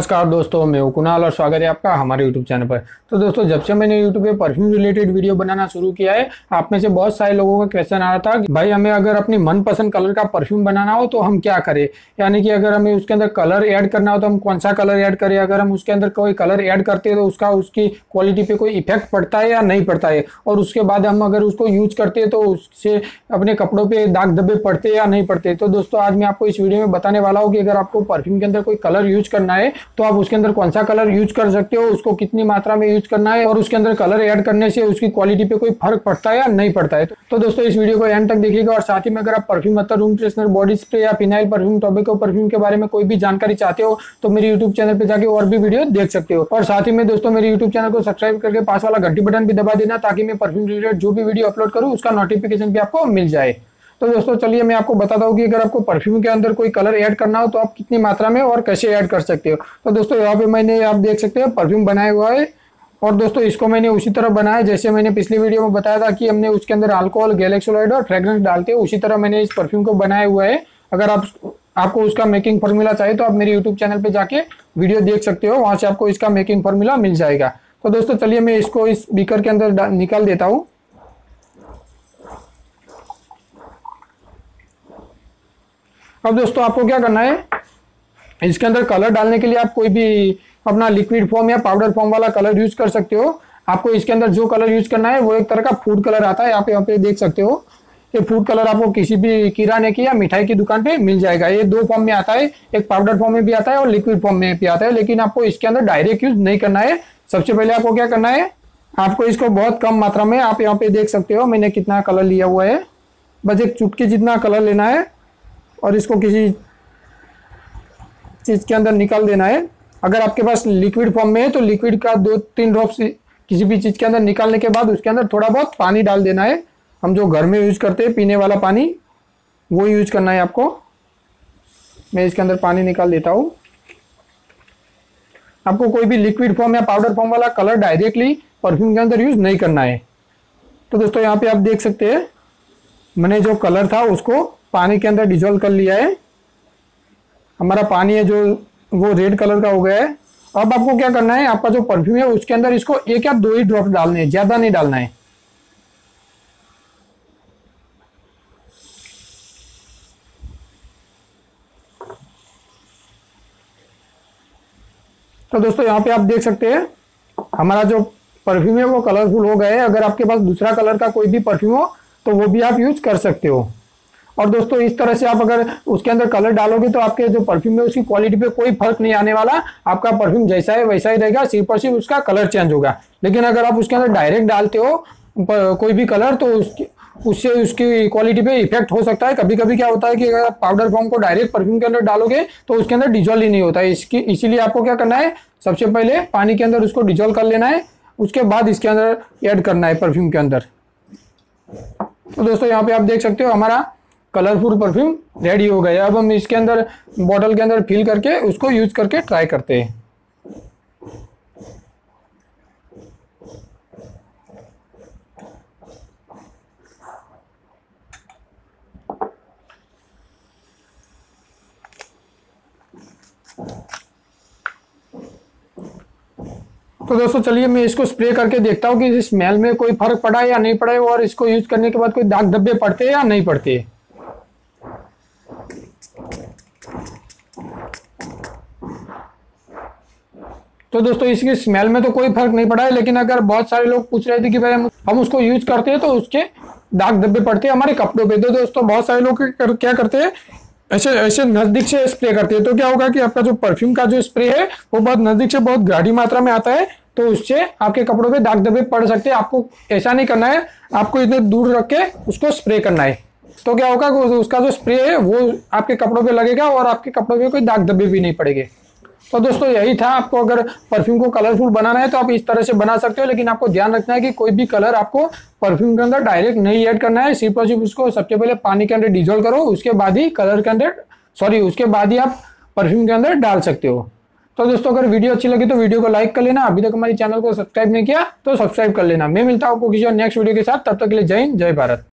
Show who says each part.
Speaker 1: नमस्कार दोस्तों, मैं हूँ कुणाल और स्वागत है आपका हमारे YouTube चैनल पर। तो दोस्तों, जब से मैंने YouTube पे परफ्यूम रिलेटेड वीडियो बनाना शुरू किया है, आप में से बहुत सारे लोगों का क्वेश्चन आ रहा था कि भाई, हमें अगर अपनी मनपसंद कलर का परफ्यूम बनाना हो तो हम क्या करें? यानी कि अगर हमें उसके अंदर कलर ऐड करना हो तो हम कौन सा कलर ऐड करें? अगर हम उसके अंदर कोई कलर ऐड करते हैं तो उसका, उसकी क्वालिटी पे कोई इफ़ेक्ट पड़ता है या नहीं पड़ता है? और उसके बाद हम अगर उसको यूज़ करते हैं तो उससे अपने कपड़ों पर दाग धब्बे पड़ते हैं या नहीं पड़ते? तो दोस्तों, आज मैं आपको इस वीडियो में बताने वाला हूँ कि अगर आपको परफ्यूम के अंदर कोई कलर यूज़ करना है तो आप उसके अंदर कौन सा कलर यूज़ कर सकते हो, उसको कितनी मात्रा में यूज़ करना है और उसके अंदर कलर ऐड करने से उसकी क्वालिटी पे कोई फ़र्क पड़ता है या नहीं पड़ता है। तो दोस्तों, इस वीडियो को एंड तक देखिएगा और साथ ही में अगर आप परफ्यूम मतलब रूम फ्रेशनर बॉडी स्प्रे या फिनाइल परफ्यूम टॉपिको परफ्यूम के बारे में कोई भी जानकारी चाहते हो तो मेरे यूट्यूब चैनल पर जाके और भी वीडियो देख सकते हो। और साथ ही में दोस्तों, मेरे यूट्यूब चैनल को सब्सक्राइब करके पास वाला घंटी बटन भी दबा देना ताकि मैं परफ्यूम रिलेटेड जो भी वीडियो अपलोड करूँ, उसका नोटिफिकेशन भी आपको मिल जाए। तो दोस्तों, चलिए मैं आपको बताता हूँ कि अगर आपको परफ्यूम के अंदर कोई कलर ऐड करना हो तो आप कितनी मात्रा में और कैसे ऐड कर सकते हो। तो दोस्तों, यहाँ पे मैंने, आप देख सकते हो परफ्यूम बनाया हुआ है। और दोस्तों, इसको मैंने उसी तरह बनाया, जैसे मैंने पिछली वीडियो में बताया था कि हमने उसके अंदर अल्कोहल गैलेक्सोलाइड और फ्रेग्रेंस डालते हैं उसी तरह मैंने इस परफ्यूम को बनाया हुआ है। अगर आप, आपको उसका मेकिंग फॉर्मूला चाहिए तो आप मेरे यूट्यूब चैनल पे जाके वीडियो देख सकते हो, वहाँ से आपको इसका मेकिंग फॉर्मूला मिल जाएगा। तो दोस्तों, चलिए मैं इसको इस बीकर के अंदर निकाल देता हूँ। अब दोस्तों आपको क्या करना है? इसके अंदर कलर डालने के लिए आप कोई भी अपना लिक्विड फॉर्म या पाउडर फॉर्म वाला कलर यूज़ कर सकते हो। आपको इसके अंदर जो कलर यूज़ करना है, वो एक तरह का फ़ूड कलर आता है। आप यहाँ पे देख सकते हो ये फ़ूड कलर आपको किसी भी किराने की या मिठाई की दुकान पे मिल जाएगा। ये दो फॉर्म में आता है। एक पाउडर फॉर्म में भी आता है और लिक्विड फॉर्म में भी आता है। लेकिन आपको इसके अंदर डायरेक्ट यूज़ नहीं करना है। सबसे पहले आपको क्या करना है? आपको इसको बहुत कम मात्रा में आप यहाँ पे देख सकते हो। मैंने कितना कलर लिया हुआ है। बस एक चुटकी जितना कलर लेना है। और इसको किसी चीज़ के अंदर निकाल देना है। अगर आपके पास लिक्विड फॉर्म में है तो लिक्विड का दो तीन ड्रॉप्स किसी भी चीज़ के अंदर निकालने के बाद उसके अंदर थोड़ा बहुत पानी डाल देना है। हम जो घर में यूज़ करते हैं, पीने वाला पानी, वो यूज़ करना है आपको। मैं इसके अंदर पानी निकाल देता हूँ। आपको कोई भी लिक्विड फॉर्म या पाउडर फॉर्म वाला कलर डायरेक्टली परफ्यूम के अंदर यूज़ नहीं करना है। तो दोस्तों, यहाँ पे आप देख सकते हैं, मैंने जो कलर था, उसको पानी के अंदर डिजोल्व कर लिया है। हमारा पानी है जो, वो रेड कलर का हो गया है। अब आपको क्या करना है, आपका जो परफ्यूम है, उसके अंदर इसको एक या दो ही ड्रॉप डालने हैं, ज़्यादा नहीं डालना है। तो दोस्तों, यहाँ पे आप देख सकते हैं, हमारा जो परफ्यूम है, वो कलरफुल हो है। अगर आपके पास दूसरा कलर का कोई भी परफ्यूम हो तो वो भी आप यूज़ कर सकते हो। और दोस्तों, इस तरह से आप अगर उसके अंदर कलर डालोगे तो आपके जो परफ्यूम है, उसकी क्वालिटी पे कोई फ़र्क नहीं आने वाला। आपका परफ्यूम जैसा है, वैसा ही रहेगा सिर्फ़ और सिर्फ़ उसका कलर चेंज होगा। लेकिन अगर आप उसके अंदर डायरेक्ट डालते हो कोई भी कलर तो उसकी, उससे उसकी क्वालिटी पे इफ़ेक्ट हो सकता है। कभी कभी क्या होता है कि अगर आप पाउडर फॉर्म को डायरेक्ट परफ्यूम के अंदर डालोगे तो उसके अंदर डिजोल्व ही नहीं होता। है इसकी, इसीलिए आपको क्या करना है, सबसे पहले पानी के अंदर उसको डिजोल्व कर लेना है, उसके बाद इसके अंदर ऐड करना है परफ्यूम के अंदर। तो दोस्तों, यहाँ पे आप देख सकते हो हमारा कलरफुल परफ्यूम रेडी हो गया अब हम इसके अंदर बॉटल के अंदर फिल करके उसको यूज़ करके ट्राई करते हैं। तो दोस्तों, चलिए मैं इसको स्प्रे करके देखता हूँ कि स्मेल में कोई फ़र्क पड़ा है या नहीं पड़ा है और इसको यूज़ करने के बाद कोई दाग धब्बे पड़ते हैं या नहीं पड़ते तो दोस्तों, इसकी स्मेल में तो कोई फ़र्क नहीं पड़ा है, लेकिन अगर बहुत सारे लोग पूछ रहे थे कि भाई हम उसको यूज़ करते हैं तो उसके दाग धब्बे पड़ते हैं हमारे कपड़ों पे। तो दोस्तों, बहुत सारे लोग क्या करते हैं, ऐसे ऐसे नज़दीक से स्प्रे करते हैं। तो क्या होगा कि आपका जो परफ्यूम का जो स्प्रे है, वो बहुत नज़दीक से बहुत गाढ़ी मात्रा में आता है तो उससे आपके कपड़ों पे दाग धब्बे पड़ सकते हैं। आपको ऐसा नहीं करना है, आपको इतने दूर रख के उसको स्प्रे करना है। तो क्या होगा उसका जो स्प्रे है, वो आपके कपड़ों पे लगेगा और आपके कपड़ों पे कोई दाग धब्बे भी नहीं पड़ेंगे। तो दोस्तों, यही था आपको। अगर परफ्यूम को कलरफुल बनाना है तो आप इस तरह से बना सकते हो, लेकिन आपको ध्यान रखना है कि कोई भी कलर आपको परफ्यूम के अंदर डायरेक्ट नहीं ऐड करना है। सिर्फ़ और सिर्फ़ उसको सबसे पहले पानी के अंदर डिजोल्व करो, उसके बाद ही कलर के अंदर सॉरी उसके बाद ही आप परफ्यूम के अंदर डाल सकते हो। तो दोस्तों, अगर वीडियो अच्छी लगी तो वीडियो को लाइक कर लेना। अभी तक हमारे चैनल को सब्सक्राइब नहीं किया तो सब्सक्राइब कर लेना। मैं मिलता हूँ आपको किसी और नेक्स्ट वीडियो के साथ। तब तक के लिए जय हिंद, जय भारत।